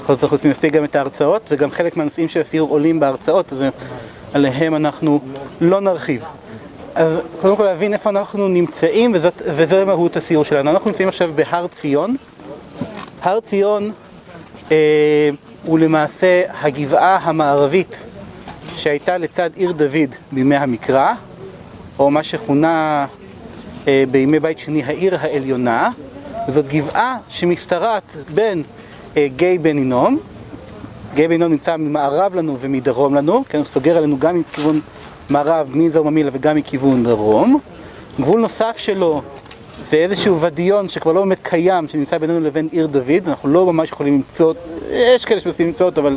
אנחנו רוצים להספיק גם את ההרצאות, וגם חלק מהנושאים של הסיור עולים בהרצאות, ועליהם אנחנו לא נרחיב. אז קודם כל להבין איפה אנחנו נמצאים, וזו מהות הסיור שלנו. אנחנו נמצאים עכשיו בהר ציון. הר ציון הוא למעשה הגבעה המערבית שהייתה לצד עיר דוד בימי המקרא, או מה שכונה בימי בית שני העיר העליונה. זאת גבעה שמשתרעת בין גיא בן הינום, גיא בן הינום נמצא ממערב לנו ומדרום לנו, כן, הוא סוגר עלינו גם מכיוון מערב, מאזור ממילא וגם מכיוון דרום. גבול נוסף שלו זה איזשהו ודיון שכבר לא באמת קיים, שנמצא בינינו לבין עיר דוד, אנחנו לא ממש יכולים למצוא, יש כאלה שמנסים למצוא אותו, אבל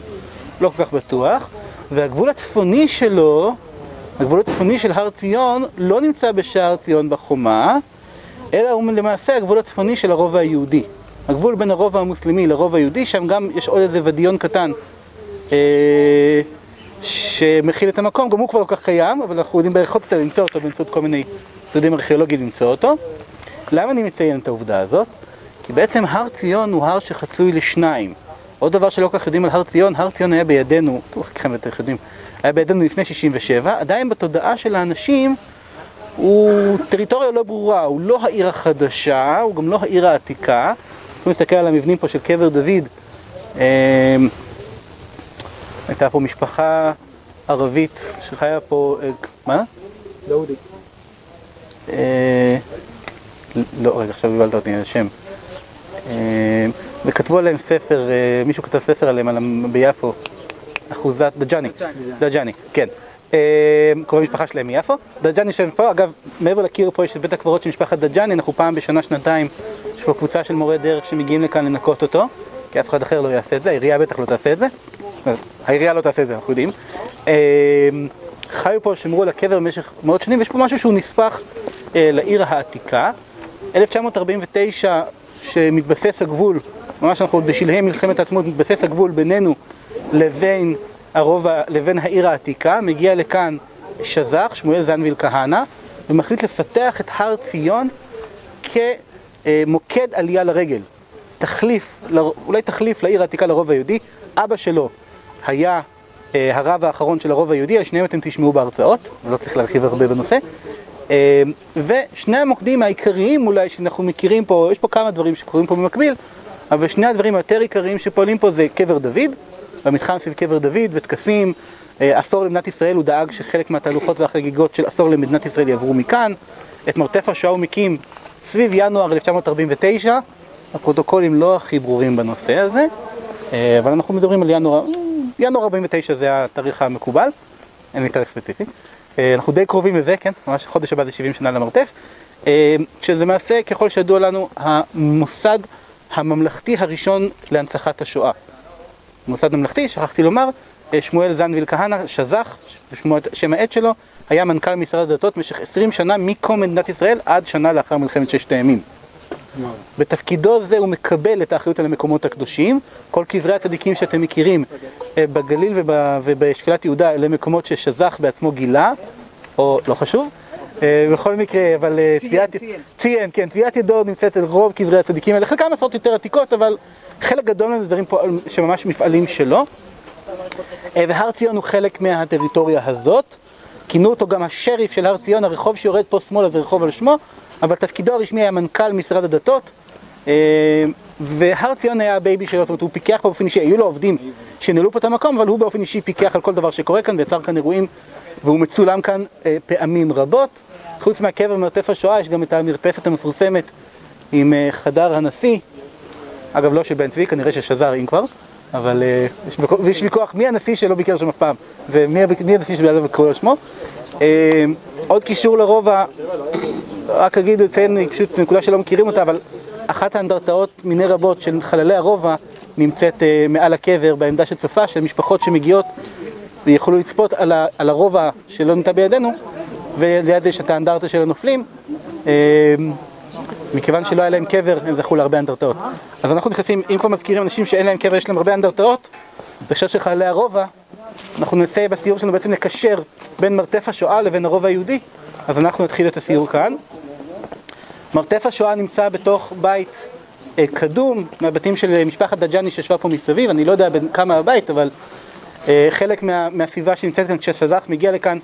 לא כל כך בטוח. והגבול הצפוני שלו, הגבול הצפוני של הר ציון, לא נמצא בשער ציון בחומה, אלא הוא למעשה הגבול הצפוני של הרובע היהודי. הגבול בין הרובע המוסלמי לרובע היהודי, שם גם יש עוד איזה ודיון קטן שמכיל את המקום, גם הוא כבר לא כך קיים, אבל אנחנו יודעים בערך עוד יותר למצוא אותו באמצעות כל מיני צדדים ארכיאולוגיים למצוא אותו. למה אני מציין את העובדה הזאת? כי בעצם הר ציון הוא הר שחצוי לשניים. עוד דבר שלא כל כך יודעים על הר ציון, הר ציון היה בידינו, חלקכם בטח יודעים, היה בידינו לפני 67, עדיין בתודעה של האנשים הוא טריטוריה לא ברורה, הוא לא העיר החדשה, הוא גם לא העיר העתיקה. אנחנו נסתכל על המבנים פה של קבר דוד, הייתה פה משפחה ערבית שחיה פה, מה? דאודי. לא, רגע, עכשיו הבלת אותי על השם. וכתבו עליהם ספר, מישהו כתב ספר עליהם ביפו, אחוזת, דג'אני, דג'אני, כן. קרובי משפחה שלהם מיפו. דג'אני יושב פה, אגב, מעבר לקיר פה יש את בית הקברות של משפחת דג'אני, אנחנו פעם בשנה, שנתיים, יש פה קבוצה של מורי דרך שמגיעים לכאן לנקות אותו, כי אף אחד אחר לא יעשה את זה, העירייה בטח לא תעשה את זה. העירייה לא תעשה את זה, אנחנו יודעים. חיו פה, שמרו על הקבר במשך מאות שנים, ויש פה משהו שהוא נספח לעיר העתיקה. 1949, שמתבסס הגבול, ממש אנחנו עוד בשלהי מלחמת העצמאות, מתבסס הגבול בינינו לבין הרובע, לבין העיר העתיקה, מגיע לכאן שזח, שמואל זנביל כהנא, ומחליט לפתח את הר ציון כמוקד עלייה לרגל. תחליף, אולי תחליף לעיר העתיקה לרובע היהודי. אבא שלו היה הרב האחרון של הרובע היהודי, על שניהם אתם תשמעו בהרצאות, לא צריך להרחיב הרבה בנושא. ושני המוקדים העיקריים אולי שאנחנו מכירים פה, יש פה כמה דברים שקורים פה במקביל, אבל שני הדברים היותר עיקריים שפועלים פה זה קבר דוד, במתחם סביב קבר דוד וטקסים, עשור למדינת ישראל הוא דאג שחלק מהתהלוכות והחגיגות של עשור למדינת ישראל יעברו מכאן, את מרתף השואה הוא מקים סביב ינואר 1949, הפרוטוקולים לא הכי ברורים בנושא הזה, אבל אנחנו מדברים על ינואר, ינואר 49 זה התאריך המקובל, אין לי תאריך ספציפי, אנחנו די קרובים לזה, כן, ממש חודש הבא זה 70 שנה למרתף, שזה מעשה ככל שידוע לנו המוסד הממלכתי הראשון להנצחת השואה. מוסד ממלכתי, שכחתי לומר, שמואל זנביל כהנא, שזח, שם העט שלו, היה מנכ"ל משרד הדתות במשך 20 שנה מקום מדינת ישראל עד שנה לאחר מלחמת ששת הימים. בתפקידו זה הוא מקבל את האחריות על המקומות הקדושים, כל קברי הצדיקים שאתם מכירים בגליל ובשפילת יהודה אלה מקומות ששזח בעצמו גילה, או לא חשוב, בכל מקרה, אבל ציין, ציין. ציין, כן, טביעת ידו נמצאת על רוב קברי הצדיקים האלה, חלקם עשרות יותר עתיקות, אבל חלק גדול מהם זה דברים פה שממש מפעלים שלו. והר ציון הוא חלק מהטריטוריה הזאת, כינו אותו גם השריף של הר ציון, הרחוב שיורד פה שמאלה זה רחוב על שמו, אבל תפקידו הרשמי היה מנכ"ל משרד הדתות, והר ציון היה הבייבי שלו, זאת אומרת הוא פיקח באופן אישי, היו לו עובדים שנעלו פה את המקום, אבל הוא באופן אישי פיקח על כל דבר שקורה כאן ויצר כאן אירועים, והוא מצולם כאן פעמים רבות. חוץ מהקבר במרתף השואה יש גם את המרפסת המפורסמת עם חדר הנשיא, אגב לא של בן צבי, כנראה ששזר אם כבר, אבל יש ויכוח מי הנשיא שלא ביקר שם אף פעם, ומי הנשיא שבעליו קראו לו שמו. עוד קישור לרובע, רק אגיד, אציין פשוט נקודה שלא מכירים אותה, אבל אחת האנדרטאות מיני רבות של חללי הרובע נמצאת מעל הקבר בעמדה של צופה, של משפחות שמגיעות ויכולו לצפות על, על הרובע שלא נמצא בידינו, וליד יש את האנדרטה של הנופלים. מכיוון שלא היה להם קבר, הם זכו להרבה אנדרטאות. אז אנחנו נכנסים, אם כבר מזכירים אנשים שאין להם קבר, יש להם הרבה אנדרטאות, בהקשר של חללי הרובע, אנחנו ננסה בסיור שלנו בעצם לקשר בין מרתף השואה לבין הרובע היהודי, אז אנחנו נתחיל את הסיור כאן. מרתף השואה נמצא בתוך בית אה, קדום מהבתים של משפחת דג'אני שישבה פה מסביב, אני לא יודע בין כמה הבית, אבל אה, חלק מה, מהסביבה שנמצאת כאן כשסזך מגיע לכאן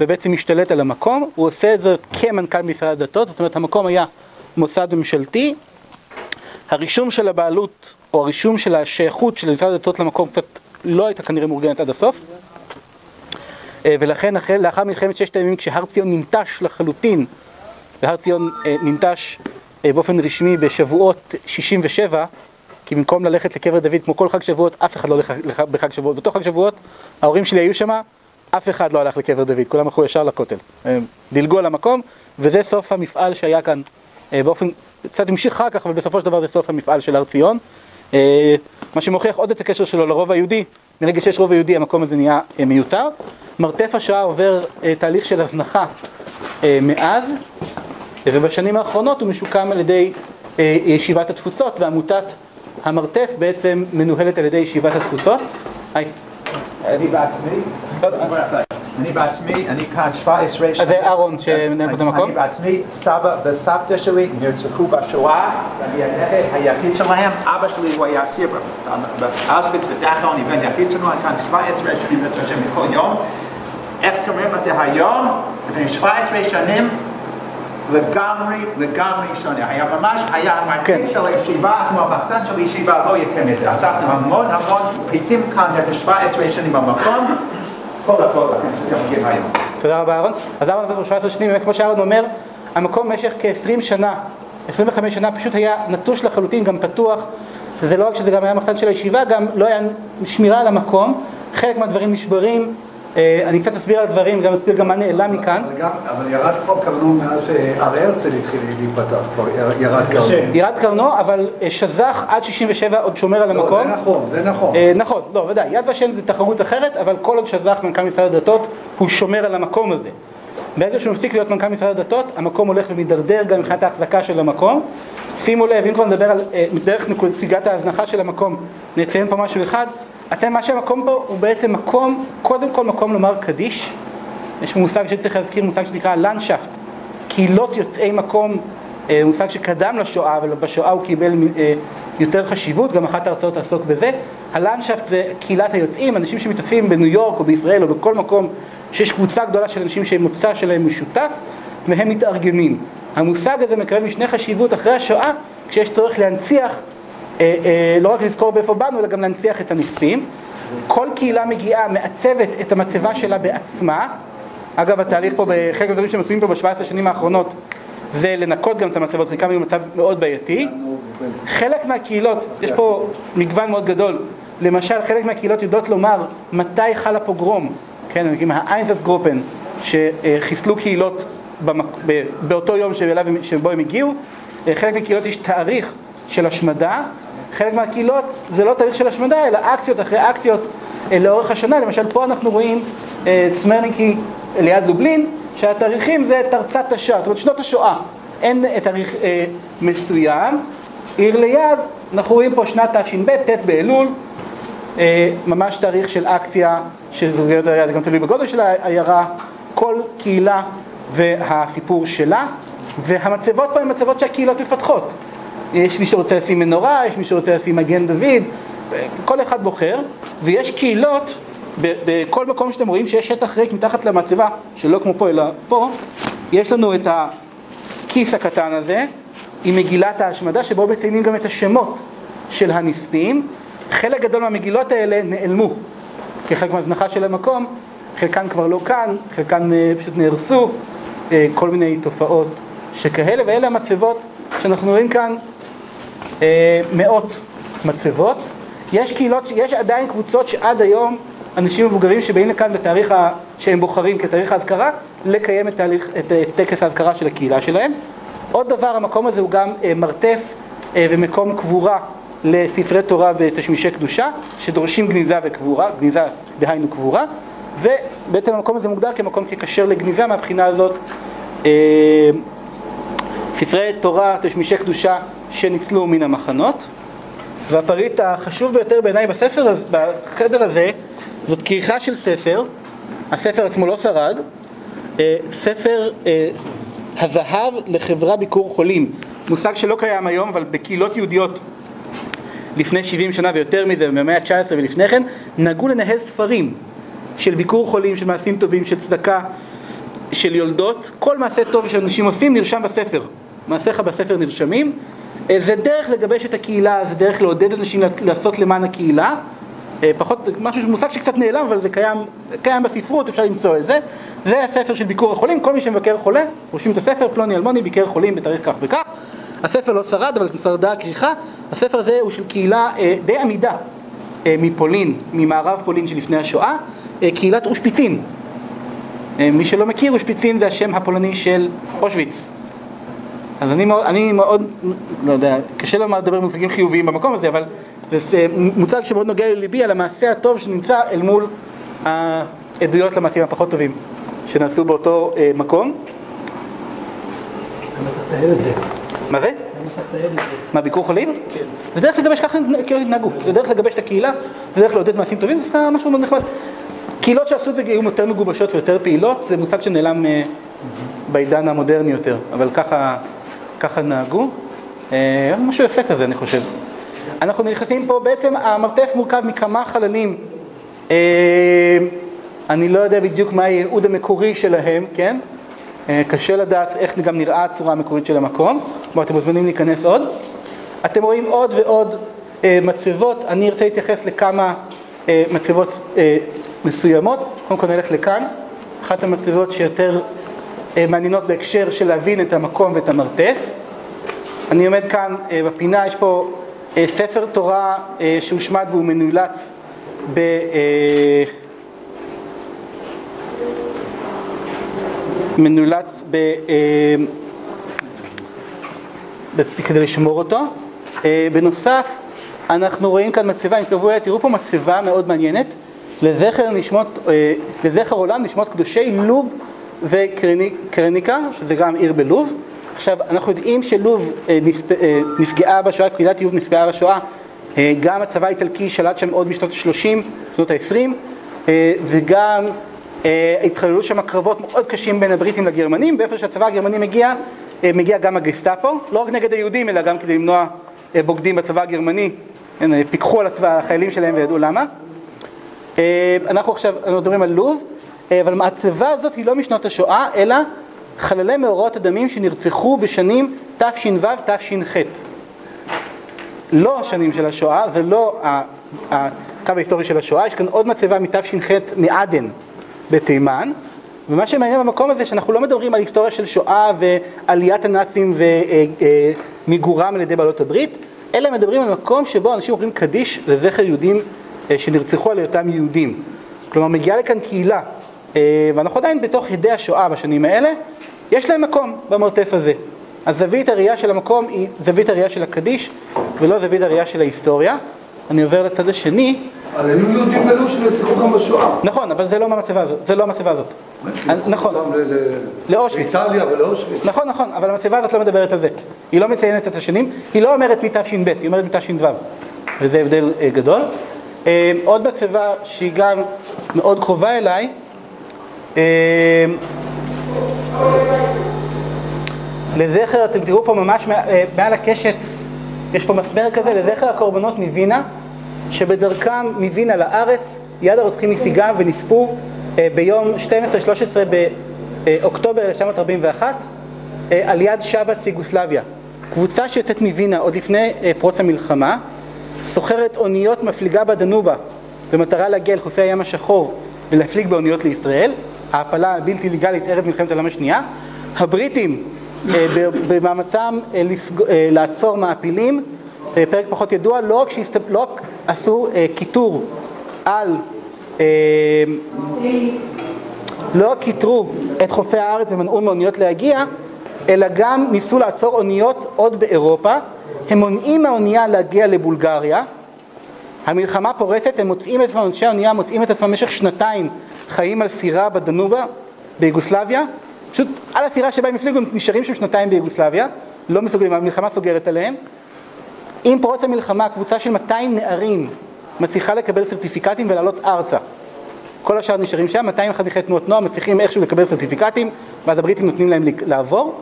ובעצם משתלט על המקום, הוא עושה את זה כמנכ"ל משרד הדתות, זאת אומרת המקום היה מוסד ממשלתי, הרישום של הבעלות או הרישום של השייכות של משרד הדתות למקום קצת לא הייתה כנראה מאורגנת עד הסוף. אה, ולכן לאחר מלחמת ששת הימים כשהר ציון ננטש לחלוטין והר ציון אה, ננטש אה, באופן רשמי בשבועות 67 כי במקום ללכת לקבר דוד כמו כל חג שבועות אף אחד לא הולך בחג שבועות. בתוך חג שבועות ההורים שלי היו שם אף אחד לא הלך לקבר דוד. כולם הלכו ישר לכותל. דילגו על המקום וזה סוף המפעל שהיה כאן באופן קצת המשיך אחר כך אבל בסופו של דבר זה סוף המפעל של הר ציון. מה שמוכיח עוד את הקשר שלו לרוב היהודי מרגע שיש רוב היהודי המקום הזה נהיה מיותר. מרתף השואה עובר תהליך של הזנחה מאז ובשנים האחרונות הוא משוקם על ידי אה, ישיבת התפוצות ועמותת המרתף בעצם מנוהלת על ידי ישיבת התפוצות. אני בעצמי, אני בעצמי, אני כאן 17 שנה. אז זה אהרון שמנהל פה את המקום? אני בעצמי, סבא וסבתא שלי נרצחו בשואה, ואני הנכד היחיד שלהם, אבא שלי הוא היה אסיר באושוויץ ודכאו, אני בן יחיד שלנו, אני כאן 17 שנים מתרשם מכל יום. איך קוראים לזה היום? לפני 17 שנים לגמרי, לגמרי שונה. היה ממש, היה המרכיב כן. של הישיבה, כמו המחסן של הישיבה, לא יותר מזה. אספנו המון המון פריטים כאן, יש 17 שנים במקום, כל הכל לכם שאתם מגיעים היום. תודה רבה אהרון. אז אהרון עבר 17 שנים, באמת כמו שאהרון אומר, המקום במשך כ-20 שנה, 25 שנה פשוט היה נטוש לחלוטין, גם פתוח. וזה לא רק שזה גם היה מחסן של הישיבה, גם לא היה שמירה על המקום. חלק מהדברים נשברים, אני קצת אסביר על הדברים, גם אסביר גם מה נעלם מכאן. אבל ירד כבר קרנו מאז שהר הרצל התחיל להיפתח, כבר ירד קרנו. ירד קרנו, אבל אה, שזך עד 67 עוד שומר על המקום. לא, זה נכון, זה נכון. אה, נכון, לא, ודאי, יד ושם זה תחרות אחרת, אבל כל עוד שזך מנכ"ל משרד הדתות, הוא שומר על המקום הזה. ברגע שהוא מפסיק להיות מנכ"ל משרד הדתות, המקום הולך ומידרדר גם מבחינת ההחזקה של המקום. שימו לב, אם כבר נדבר על דרך נסיגת ההזנחה של המקום, נציין פה משהו אחד. אתם, מה שהמקום פה הוא בעצם מקום, קודם כל מקום לומר קדיש. יש מושג שצריך להזכיר, מושג שנקרא לנדשפט, קהילות יוצאי מקום, אה, מושג שקדם לשואה, אבל בשואה הוא קיבל אה, יותר חשיבות, גם אחת ההרצאות תעסוק בזה. הלנדשפט זה קהילת היוצאים, אנשים שמתעסקים בניו יורק או בישראל או בכל מקום שיש קבוצה גדולה של אנשים שמוצא שלהם משותף, והם מתארגנים. המושג הזה מקבל משנה חשיבות אחרי השואה, כשיש צורך להנציח לא רק לזכור באיפה באנו, אלא גם להנציח את הנספים. כל קהילה מגיעה, מעצבת את המצבה שלה בעצמה. אגב, התהליך פה, בחלק מהדברים שהם עושים פה בשבע עשרה שנים האחרונות, זה לנקות גם את המצבות, חלקם היו במצב מאוד בעייתי. חלק מהקהילות, יש פה מגוון מאוד גדול, למשל חלק מהקהילות יודעות לומר מתי חל הפוגרום, כן, נגיד האיינזס גרופן, שחיסלו קהילות במק... באותו יום שבו הם הגיעו, חלק מהקהילות יש תאריך של השמדה, חלק מהקהילות זה לא תהליך של השמדה, אלא אקציות אחרי אקציות אה, לאורך השנה. למשל, פה אנחנו רואים אה, צמרניקי ליד לובלין, שהתאריכים זה תרצת השואה, זאת אומרת שנות השואה. אין תאריך אה, מסוים. עיר ליד, אנחנו רואים פה שנת תש"ב, ט' באלול, אה, ממש תאריך של אקציה, שזה גם תלוי בגודל של העיירה, כל קהילה והסיפור שלה, והמצבות פה הן מצבות שהקהילות מפתחות. יש מי שרוצה לשים מנורה, יש מי שרוצה לשים מגן דוד, כל אחד בוחר, ויש קהילות, בכל מקום שאתם רואים שיש שטח ריק מתחת למצבה, שלא כמו פה אלא פה, יש לנו את הכיס הקטן הזה, עם מגילת ההשמדה, שבו מציינים גם את השמות של הנספים. חלק גדול מהמגילות האלה נעלמו כחלק מהזנחה של המקום, חלקן כבר לא כאן, חלקן אה, פשוט נהרסו, אה, כל מיני תופעות שכאלה, ואלה המצבות שאנחנו רואים כאן מאות מצבות. יש קהילות, יש עדיין קבוצות שעד היום אנשים מבוגרים שבאים לכאן בתאריך ה... שהם בוחרים כתאריך האזכרה, לקיים את, תהליך, את, את טקס האזכרה של הקהילה שלהם. עוד דבר, המקום הזה הוא גם אה, מרתף אה, ומקום קבורה לספרי תורה ותשמישי קדושה, שדורשים גניזה וקבורה, גניזה דהיינו קבורה, ובעצם המקום הזה מוגדר כמקום ככשר לגניזה מהבחינה הזאת. אה, ספרי תורה, תשמישי קדושה שניצלו מן המחנות. והפריט החשוב ביותר בעיניי בספר, בחדר הזה, זאת כריכה של ספר, הספר עצמו לא שרד, אה, ספר אה, הזהב לחברה ביקור חולים מושג שלא קיים היום, אבל בקהילות יהודיות לפני 70 שנה ויותר מזה, במאה ה-19 ולפני כן, נהגו לנהל ספרים של ביקור חולים, של מעשים טובים, של צדקה, של יולדות. כל מעשה טוב שאנשים עושים נרשם בספר. מעשיך בספר נרשמים. אה, זה דרך לגבש את הקהילה, זה דרך לעודד אנשים לעשות למען הקהילה. אה, פחות, משהו, מושג שקצת נעלם, אבל זה קיים, קיים בספרות, אפשר למצוא את זה. זה הספר של ביקור החולים, כל מי שמבקר חולה, רושמים את הספר, פלוני אלמוני ביקר חולים בתאריך כך וכך. הספר לא שרד, אבל שרדה הכריכה. הספר הזה הוא של קהילה אה, די עמידה מפולין, ממערב פולין שלפני השואה, אה, קהילת אושפיצין. מי שלא מכיר, אושפיצין זה השם הפולני של אושוויץ. אז אני מאוד, אני מאוד, לא יודע, קשה לומר לדבר במושגים חיוביים במקום הזה, אבל זה מוצג שמאוד נוגע לליבי על המעשה הטוב שנמצא אל מול העדויות למעשים הפחות טובים שנעשו באותו אה, מקום. מה זה? מה, ביקור חולים? כן. זה דרך לגבש ככה כאילו התנהגו, זה דרך לגבש את הקהילה, זה דרך לעודד מעשים טובים, זה דווקא משהו מאוד נחמד. קהילות שעשו את זה היו יותר מגובשות ויותר פעילות, זה מושג שנעלם אה, בעידן המודרני יותר, אבל ככה, ככה נהגו. אה, משהו יפה כזה, אני חושב. אנחנו נכנסים פה, בעצם המרתף מורכב מכמה חללים. אה, אני לא יודע בדיוק מה הייעוד המקורי שלהם, כן? אה, קשה לדעת איך גם נראה הצורה המקורית של המקום, כלומר אתם מוזמנים להיכנס עוד. אתם רואים עוד ועוד מצבות, אני ארצה להתייחס לכמה מצבות מסוימות, קודם כל נלך לכאן, אחת המצבות שיותר מעניינות בהקשר של להבין את המקום ואת המרתף. אני עומד כאן בפינה, יש פה ספר תורה שהושמד והוא מנולץ ב... מנולץ ב, אה, כדי לשמור אותו. אה, בנוסף, אנחנו רואים כאן מצבה, אם תראו, תראו פה מצבה מאוד מעניינת לזכר, נשמות, אה, לזכר עולם נשמות קדושי לוב וקרניקה, שזה גם עיר בלוב. עכשיו, אנחנו יודעים שלוב נפגעה בשואה, קהילת לוב נפגעה בשואה, גם הצבא האיטלקי שלט שם עוד משנות ה-30, שנות ה-20, וגם אה, התחוללו שם קרבות מאוד קשים בין הבריטים לגרמנים, ואיפה שהצבא הגרמני מגיע, אה, מגיע גם הגסטאפו, לא רק נגד היהודים, אלא גם כדי למנוע אה, בוגדים בצבא הגרמני, פיקחו על הצבא, החיילים שלהם וידעו למה. אנחנו עכשיו מדברים על לוב, אבל הצבא הזאת היא לא משנות השואה, אלא חללי מאורעות הדמים שנרצחו בשנים תש"ו, תש"ח. לא השנים של השואה, זה לא הקו ההיסטורי של השואה, יש כאן עוד מצבה מתש"ח מעדן. בתימן, ומה שמעניין במקום הזה שאנחנו לא מדברים על היסטוריה של שואה ועליית הנאצים ומיגורם על ידי בעלות הברית, אלא מדברים על מקום שבו אנשים אומרים קדיש לזכר יהודים אה, שנרצחו על היותם יהודים. כלומר מגיעה לכאן קהילה, אה, ואנחנו עדיין בתוך ידי השואה בשנים האלה, יש להם מקום במרתף הזה. אז זווית הראייה של המקום היא זווית הראייה של הקדיש ולא זווית הראייה של ההיסטוריה. אני עובר לצד השני. אבל היו יהודים בלוב שנרצחו גם בשואה. נכון, אבל זה לא מהמצבה הזאת. זה לא המצבה הזאת. נכון. לאושוויץ. לאיטליה ולאושוויץ. נכון, נכון, אבל המצבה הזאת לא מדברת על זה. היא לא מציינת את השנים, היא לא אומרת מתש"ב, היא אומרת מתש"ו. וזה הבדל אה, גדול. אה, עוד מצבה שהיא גם מאוד קרובה אליי, אה, לזכר, אתם תראו פה ממש מעל הקשת, יש פה מסמר כזה, לזכר הקורבנות מווינה. שבדרכם מווינה לארץ, יד הרוצחים מסיגם ונספו אה, ביום 12-13 באוקטובר 1941 אה, על יד שבץ יוגוסלביה. קבוצה שיוצאת מווינה עוד לפני אה, פרוץ המלחמה, סוחרת אוניות מפליגה בדנובה במטרה להגיע אל חופי הים השחור ולהפליג באוניות לישראל, העפלה הבלתי לגלית ערב מלחמת העולם השנייה. הבריטים במאמצם לעצור מעפילים, פרק פחות ידוע, לא רק, שהסתפ... לא רק עשו אה, קיטור על, אה, לא קיטרו את חופי הארץ ומנעו מאוניות להגיע, אלא גם ניסו לעצור אוניות עוד באירופה, הם מונעים מהאונייה להגיע לבולגריה, המלחמה פורצת, הם מוצאים את עצמם, אנשי האונייה מוצאים את עצמם במשך שנתיים חיים על סירה בדנובה, ביוגוסלביה, פשוט על הסירה שבה הם הפליגו, הם נשארים שם שנתיים ביוגוסלביה, לא מסוגלים, המלחמה סוגרת עליהם. עם פרוץ המלחמה, קבוצה של 200 נערים מצליחה לקבל סרטיפיקטים ולעלות ארצה. כל השאר נשארים שם, 200 חניכי תנועות נוער מצליחים איכשהו לקבל סרטיפיקטים, ואז הבריטים נותנים להם לעבור.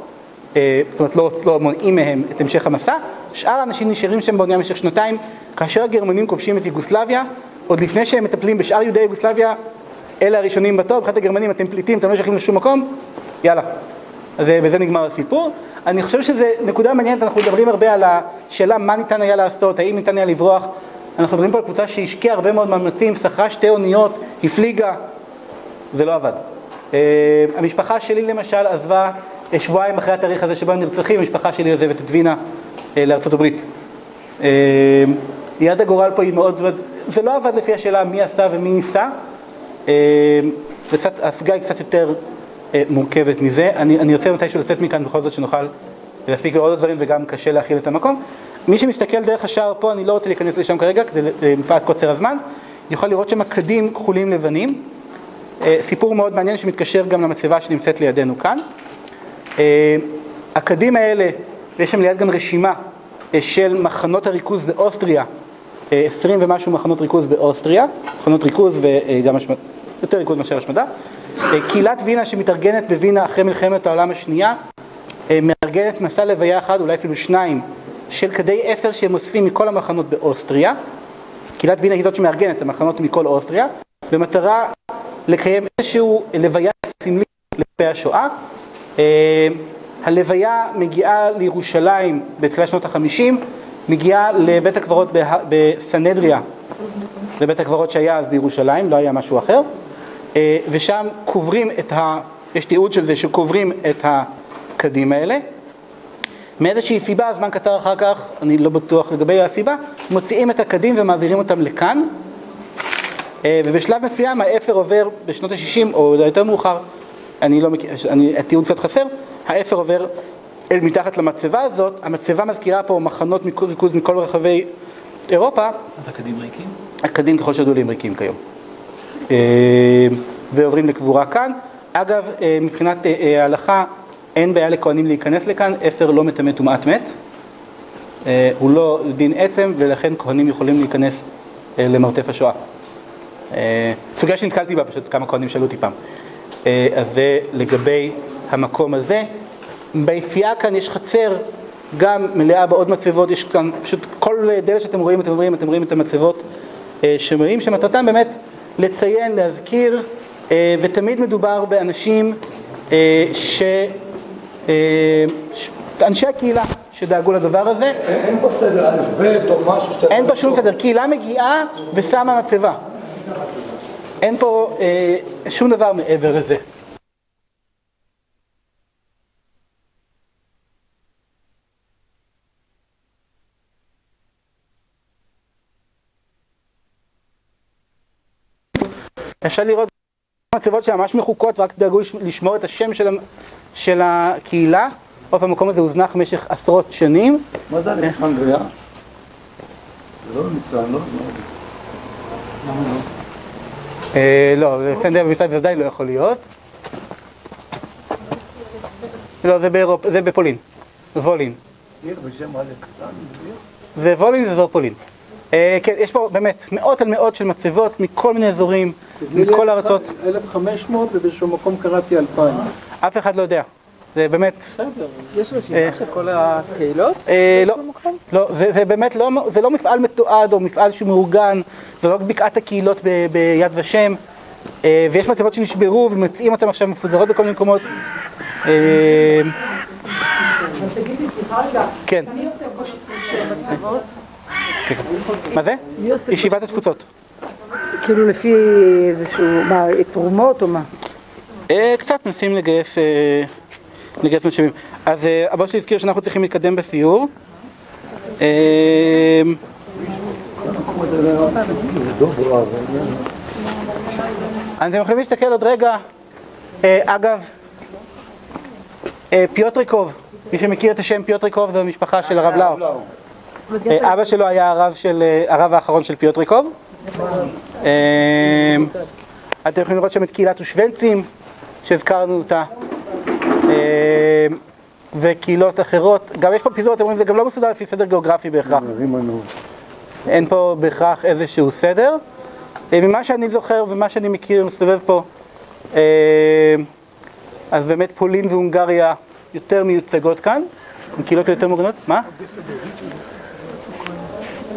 זאת אומרת לא, לא מונעים מהם את המשך המסע, שאר האנשים נשארים שם באונייה במשך שנתיים, כאשר הגרמנים כובשים את יוגוסלביה, עוד לפני שהם מטפלים בשאר יהודי יוגוסלביה, אלה הראשונים בתור, מבחינת הגרמנים אתם פליטים, אתם לא שייכים לשום מקום, יאללה. אז בזה נגמר הסיפור. אני חושב שזו נקודה מעניינת, אנחנו מדברים הרבה על השאלה מה ניתן היה לעשות, האם ניתן היה לברוח. אנחנו מדברים פה על קבוצה שהשקיעה הרבה מאוד מאמצים, שכרה שתי אוניות, הפליגה, זה לא עבד. המשפחה שלי למשל עזבה שבועיים אחרי התאריך הזה שבו הם נרצחים, המשפחה שלי עוזבת את וינה לארצות הברית. יד הגורל פה היא מאוד, זה לא עבד לפי השאלה מי עשה ומי ניסה, הסוגיה היא קצת יותר מורכבת מזה. אני, אני רוצה מתישהו לצאת מכאן בכל זאת שנוכל להספיק לראות דברים וגם קשה להכיל את המקום. מי שמסתכל דרך השער פה, אני לא רוצה להיכנס לשם כרגע, מפאת קוצר הזמן, יכול לראות שם קדים כחולים לבנים. סיפור מאוד מעניין שמתקשר גם למצבה שנמצאת לידינו כאן. הקדים האלה, ויש שם ליד גם רשימה של מחנות הריכוז באוסטריה, 20 ומשהו מחנות ריכוז באוסטריה, מחנות ריכוז וגם השמדה, יותר ריכוז מאשר השמדה. קהילת וינה שמתארגנת בווינה אחרי מלחמת העולם השנייה, מארגנת מסע לוויה אחד, אולי אפילו שניים, של כדי אפר שהם אוספים מכל המחנות באוסטריה. קהילת וינה היא זאת שמארגנת את המחנות מכל אוסטריה, במטרה לקיים איזשהו לוויה סמלית לפי השואה. הלוויה מגיעה לירושלים בתחילת שנות החמישים, מגיעה לבית הקברות בסנהדריה, זה בית הקברות שהיה אז בירושלים, לא היה משהו אחר, ושם קוברים את ה... יש תיעוד של זה שקוברים את הקדים האלה. מאיזושהי סיבה, זמן קצר אחר כך, אני לא בטוח לגבי הסיבה, מוציאים את הקדים ומעבירים אותם לכאן, ובשלב מסוים האפר עובר בשנות ה-60 או יותר מאוחר, אני לא מכיר, התיעוד קצת חסר, האפר עובר אל מתחת למצבה הזאת, המצבה מזכירה פה מחנות ריכוז מכל רחבי אירופה. אז הקדים ריקים? הקדים ככל שידעו לי הם ריקים כיום. ועוברים לקבורה כאן. אגב, מבחינת ההלכה, אין בעיה לכהנים להיכנס לכאן, אפר לא מטמא טומאת מת. הוא לא דין עצם, ולכן כהנים יכולים להיכנס למרתף השואה. סוגיה שנתקלתי בה, פשוט כמה כהנים שאלו אותי פעם. אז זה לגבי המקום הזה. ביציאה כאן יש חצר גם מלאה בעוד מצבות, יש כאן פשוט כל דלת שאתם רואים, אתם רואים, אתם רואים את המצבות שמראים שמטרתם באמת לציין, להזכיר, ותמיד מדובר באנשים ש... אנשי הקהילה שדאגו לדבר הזה. אין פה סדר א' ב' או משהו שאתה... אין פה שום סדר, קהילה מגיעה ושמה מצבה. אין פה אה, שום דבר מעבר לזה. אפשר לראות מצבות שממש מחוקות ורק דאגו לשמור את השם של, של הקהילה. עוד פעם, המקום הזה הוזנח במשך עשרות שנים. מה זה אלכסנדריה? זה לא במצרים, לא? אה, לא, אלכסנדריה במצרים ודאי לא יכול להיות. לא, זה באירופה, זה בפולין, וולין. עיר בשם אלכסנדריה? זה אזור פולין. אה, כן, יש פה באמת מאות על מאות של מצבות מכל מיני אזורים, מכל הארצות. 1500 ובאיזשהו מקום קראתי 2000. אף אחד לא יודע. זה באמת... בסדר. יש רשימה של כל הקהילות? אה, לא? לא, זה, זה באמת לא, זה לא מפעל מתועד או מפעל שהוא מאורגן, זה לא בקעת הקהילות ביד ושם, אה, ויש מצבות שנשברו ומוצאים אותן עכשיו מפוזרות בכל מיני מקומות. אה, תגידי, סליחה רגע, כן, מה זה? ישיבת התפוצות. כאילו לפי איזשהו, מה, תרומות או מה? אה, קצת מנסים לגייס, אה, לגייס משאבים. אז אה, הבוס שלי הזכיר שאנחנו צריכים להתקדם בסיור. אתם יכולים להסתכל עוד רגע, אגב, פיוטריקוב, מי שמכיר את השם פיוטריקוב זו המשפחה של הרב לאו. אה, אבא שלו היה הרב, של, אה, הרב האחרון של פיוטריקוב. אה, אתם יכולים לראות שם את קהילת השוונצים, שהזכרנו אותה, וקהילות אחרות. גם יש פה פיזור, אתם רואים, זה גם לא מסודר לפי סדר גיאוגרפי בהכרח. אין פה בהכרח איזשהו סדר. ממה שאני זוכר ומה שאני מכיר, מסתובב פה, אז באמת פולין והונגריה יותר מיוצגות כאן, הן קהילות יותר מוגנות. מה?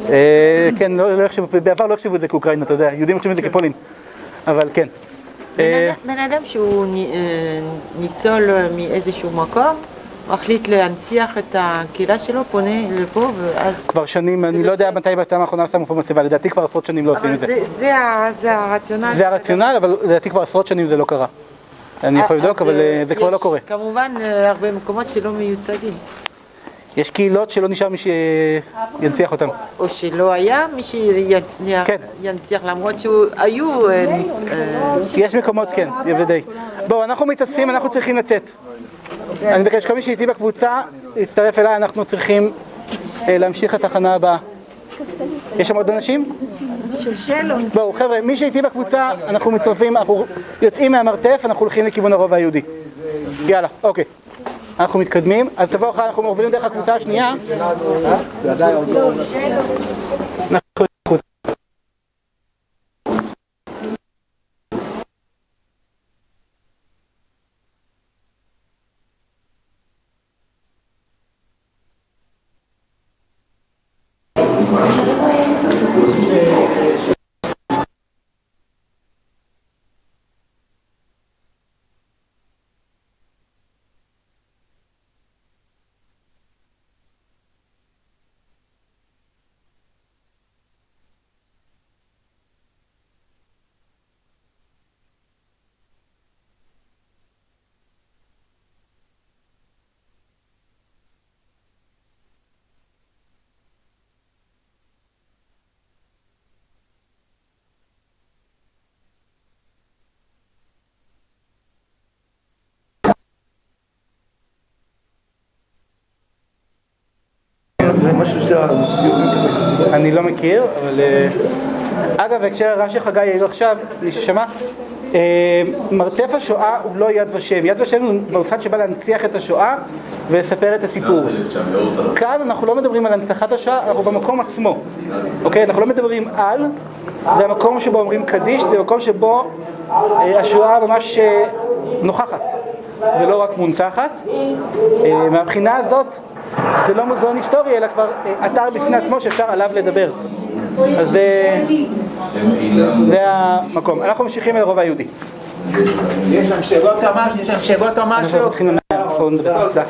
אה, כן, לא לא בעבר לא יחשבו את זה כאוקראינה, אתה יודע, יהודים יחשבו את זה כפולין, אבל כן. בן אה, אדם- שהוא אה, ניצול מאיזשהו מקום, מחליט להנציח את הקהילה שלו, פונה לפה, ואז... כבר שנים, אני לא יודע מתי בפעם האחרונה שמו פה מצבה, לדעתי כבר עשרות שנים לא עושים אבל את זה. זה- זה הרציונל. זה הרציונל, אבל לדעתי כבר עשרות שנים זה לא קרה. אני יכול לבדוק, אבל זה כבר לא קורה. כמובן הרבה מקומות שלא מיוצגים, יש קהילות שלא נשאר מי שינציח אותם. או שלא היה מי שינציח, כן. ינציח למרות שהיו... אה, אה, יש מקומות, כן, ודאי. בואו, אנחנו מתאספים, אנחנו צריכים לצאת. אני מבקש, כל מי שאיתי בקבוצה, להצטרף אליי, אנחנו צריכים אה, להמשיך לתחנה הבאה. יש שם עוד אנשים? בואו, חבר'ה, מי שאיתי בקבוצה, אנחנו מצטרפים, אנחנו יוצאים מהמרתף, אנחנו הולכים לכיוון הרובע היהודי. יאללה, אוקיי. אנחנו מתקדמים, אז תבואו אחר, אנחנו עוברים דרך הקבוצה השנייה. שהנשיאות... אני לא מכיר, אבל... אה, אגב, בהקשר רש"י חגי העיר עכשיו, מי ששמע, אה, מרתף השואה הוא לא יד ושם. יד ושם הוא מוסד שבא להנציח את השואה ולספר את הסיפור. כאן אנחנו לא מדברים על הנצחת השואה, אנחנו במקום עצמו. אוקיי? אנחנו לא מדברים על, זה המקום שבו אומרים קדיש, זה מקום שבו אה, השואה ממש נוכחת, ולא רק מונצחת. מהבחינה הזאת, זה לא מוזיאון היסטורי, אלא כבר אה, אתר בפני עצמו שאפשר עליו לדבר. אז זה, זה המקום. אנחנו ממשיכים אל הרובע היהודי. יש להם שאלות משהו? יש להם שאלות על אנחנו? מתחילים אנחנו נדבר. תודה.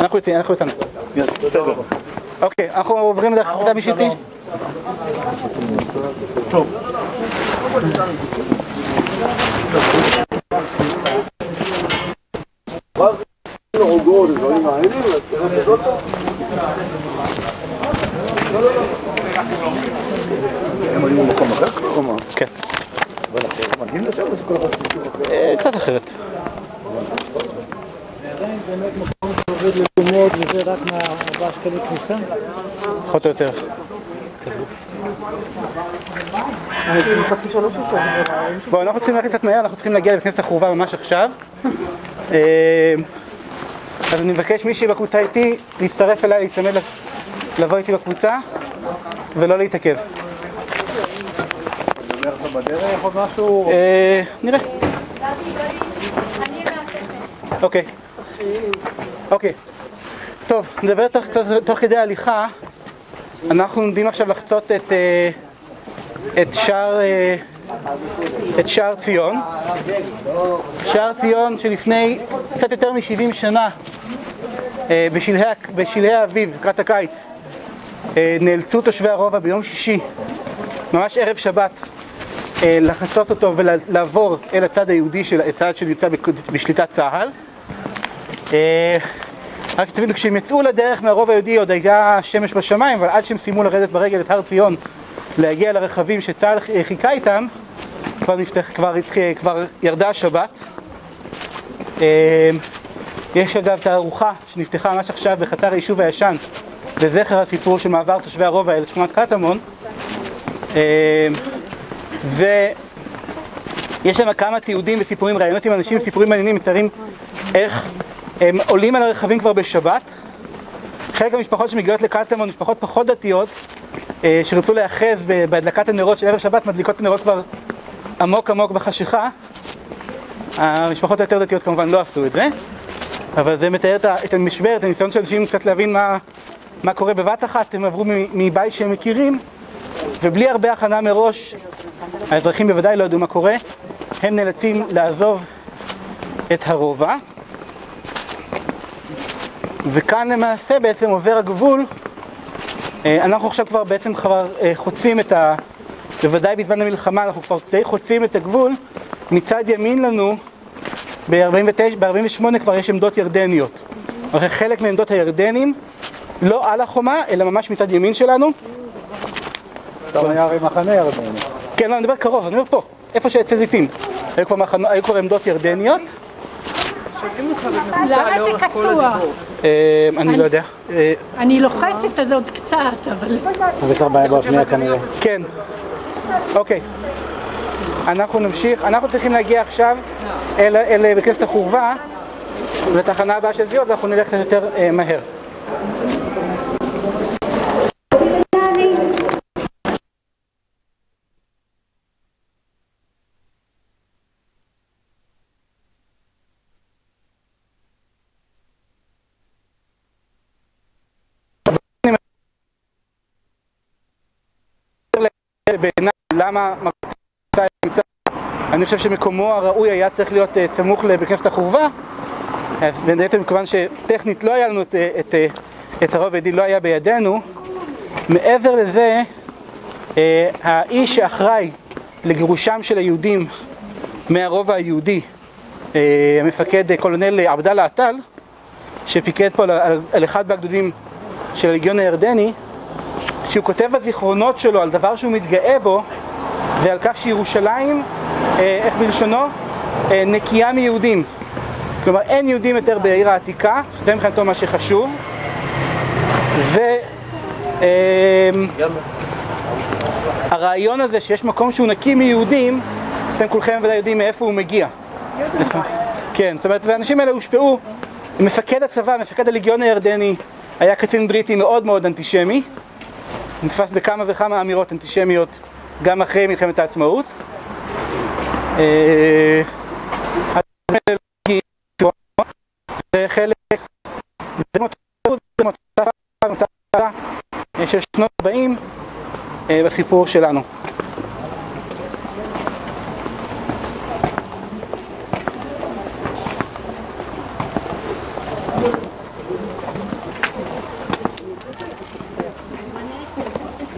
אנחנו יוצאים, אנחנו יצאנו. אוקיי, אנחנו עוברים לדרך כתב איש איתי. כן. אה, קצת אחרת. עובד לתרומות וזה רק מהארבעה שקלים כניסה? פחות או יותר. בואו, אנחנו צריכים ללכת קצת מהר, אנחנו צריכים להגיע לבית כנסת החורבה ממש עכשיו. אה, אז אני מבקש מי שבקבוצה איתי, להצטרף אליי, להצטמד, ל- לבוא איתי בקבוצה ולא להתעכב. אה, נראה. אוקיי. אוקיי. טוב, נדבר תוך, כדי ההליכה. אנחנו עומדים עכשיו לחצות את, אה, את שער, אה, את שער ציון. שער ציון שלפני קצת יותר מ-70 שנה, אה, בשלהי, בשלהי האביב, לקראת הקיץ, נאלצו תושבי הרובע ביום שישי, ממש ערב שבת, לחצות אותו ולעבור אל הצד היהודי של הצד שנמצא בשליטת צה"ל. רק שתבינו, כשהם יצאו לדרך מהרוב היהודי עוד הייתה שמש בשמיים, אבל עד שהם סיימו לרדת ברגל את הר ציון, להגיע לרכבים שצה"ל חיכה איתם, כבר, נפתח, כבר, כבר ירדה השבת. אה, יש אגב תערוכה שנפתחה ממש עכשיו בחצר היישוב הישן, לזכר הסיפור של מעבר תושבי הרובע אל שכונת קטמון. אה, ויש שם כמה תיעודים וסיפורים, ראיונות עם אנשים, סיפורים מעניינים, מתארים איך הם עולים על הרכבים כבר בשבת. חלק מהמשפחות שמגיעות לקטמון, משפחות פחות דתיות, אה, שרצו להיאחז בהדלקת הנרות של ערב שבת, מדליקות הנרות כבר עמוק עמוק בחשיכה. המשפחות היותר דתיות כמובן לא עשו את זה, אבל זה מתאר את המשבר, את הניסיון של אנשים קצת להבין מה, מה קורה בבת אחת, הם עברו מבית שהם מכירים, ובלי הרבה הכנה מראש, האזרחים בוודאי לא ידעו מה קורה, הם נאלצים לעזוב את הרובע. וכאן למעשה בעצם עובר הגבול, אה, אנחנו עכשיו כבר בעצם כבר אה, חוצים את ה... בוודאי בזמן המלחמה אנחנו כבר די חוצים את הגבול, מצד ימין לנו ב-48 כבר יש עמדות ירדניות. הרי חלק מעמדות הירדנים לא על החומה, אלא ממש מצד ימין שלנו. שם היה הרי מחנה ירדני. כן, לא, אני מדבר קרוב, אני אומר פה, איפה שעצי זיתים. היו כבר, מחנו, היו כבר עמדות ירדניות, למה זה קטוע? אה, אני לא יודע. אה, אני לוחצת אז עוד קצת, אבל... אבל יש לך בעיה באוזניה כנראה. כן. אוקיי. אנחנו נמשיך, אנחנו צריכים להגיע עכשיו אל, אל בית כנסת החורבה, לתחנה הבאה של זיו, ואנחנו נלך יותר אה, מהר. בעיניי, למה מקצה נמצא, אני חושב שמקומו הראוי היה צריך להיות אה, סמוך לבית כנסת החורבה, אז בעצם מכיוון שטכנית לא היה לנו את, אה, את, אה, את הרוב היהודי, לא היה בידינו, מעבר לזה, האיש שאחראי לגירושם של היהודים מהרובע היהודי, המפקד קולונל עבדאללה עטל, שפיקד פה על, על אחד מהגדודים של הלגיון הירדני, כשהוא כותב בזיכרונות שלו על דבר שהוא מתגאה בו, זה על כך שירושלים, אה, איך בלשונו? אה, נקייה מיהודים. כלומר, אין יהודים יותר בעיר העתיקה, שזה מבחינתו מה שחשוב. ו... אה, הרעיון הזה שיש מקום שהוא נקי מיהודים, אתם כולכם ודאי יודעים מאיפה הוא מגיע. כן, זאת אומרת, והאנשים האלה הושפעו. מפקד הצבא, מפקד הלגיון הירדני, היה קצין בריטי מאוד מאוד אנטישמי. נתפס בכמה וכמה אמירות אנטישמיות גם אחרי מלחמת העצמאות. אה, לא חלק, של שנות 40 אה, בסיפור שלנו.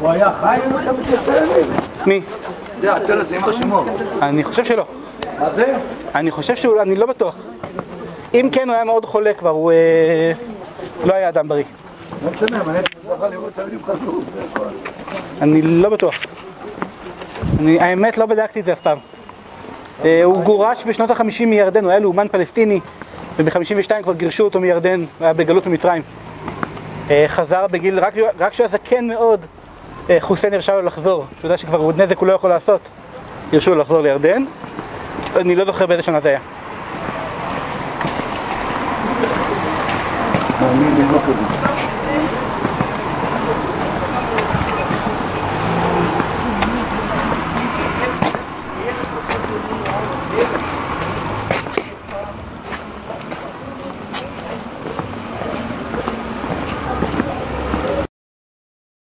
הוא היה חי במלחמת ששת הימים? מי? זה התל הזה עם השמות. אני חושב שלא. מה זה? אני חושב שהוא, אני לא בטוח. אם כן, הוא היה מאוד חולה כבר, הוא אה, לא היה אדם בריא. לא משנה, הכל. אני לא בטוח. אני האמת לא בדקתי את זה אף פעם. אה, הוא גורש בשנות ה-50 מירדן, הוא היה לאומן פלסטיני, וב-52 כבר גירשו אותו מירדן, הוא היה בגלות במצרים. אה, חזר בגיל, רק כשהוא היה זקן מאוד, חוסיין הרשה לו לחזור. אתה יודע שכבר עוד נזק הוא לא יכול לעשות. הרשו לו לחזור לירדן. אני לא זוכר באיזה שנה זה היה. מאמין לא.